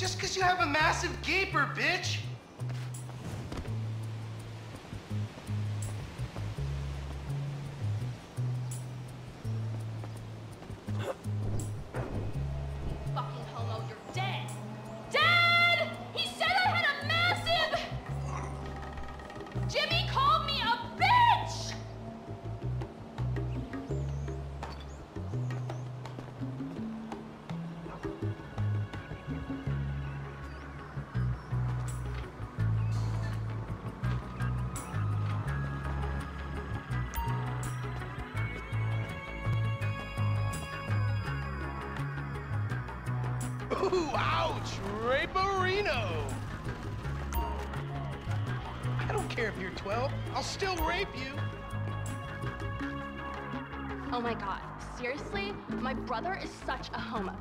Just because you have a massive gaper, bitch. Ooh, ouch, raperino. I don't care if you're 12. I'll still rape you. Oh my god, seriously? My brother is such a homo.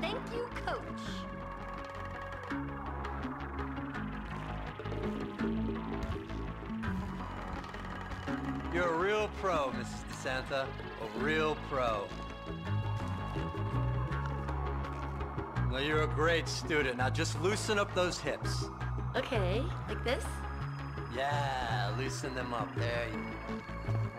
Thank you, coach. Pro, Mrs. DeSanta. A real pro. Well, you're a great student. Now just loosen up those hips. Okay, like this? Yeah, loosen them up. There you go.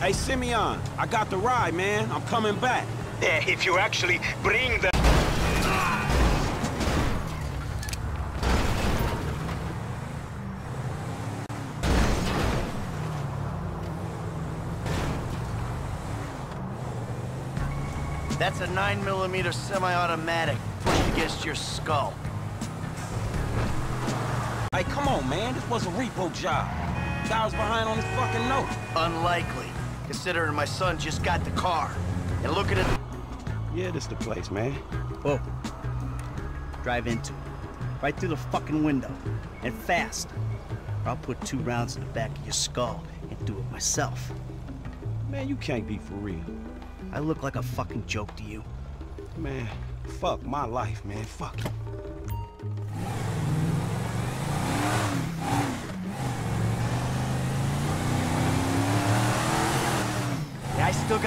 Hey, Simeon, I got the ride, man. I'm coming back. Yeah, if you actually bring the... That's a 9 millimeter semi-automatic pushed against your skull. Hey, come on, man. This was a repo job. Guy was behind on his fucking note. Unlikely, considering my son just got the car. And looking at the... Yeah, this the place, man. Whoa. Drive into it. Right through the fucking window. And fast. Or I'll put two rounds in the back of your skull and do it myself. Man, you can't be for real. I look like a fucking joke to you. Man, fuck my life, man. Fuck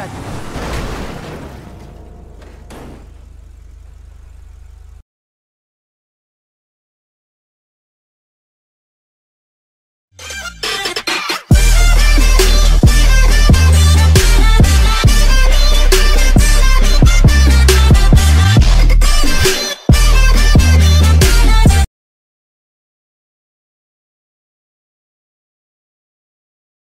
it.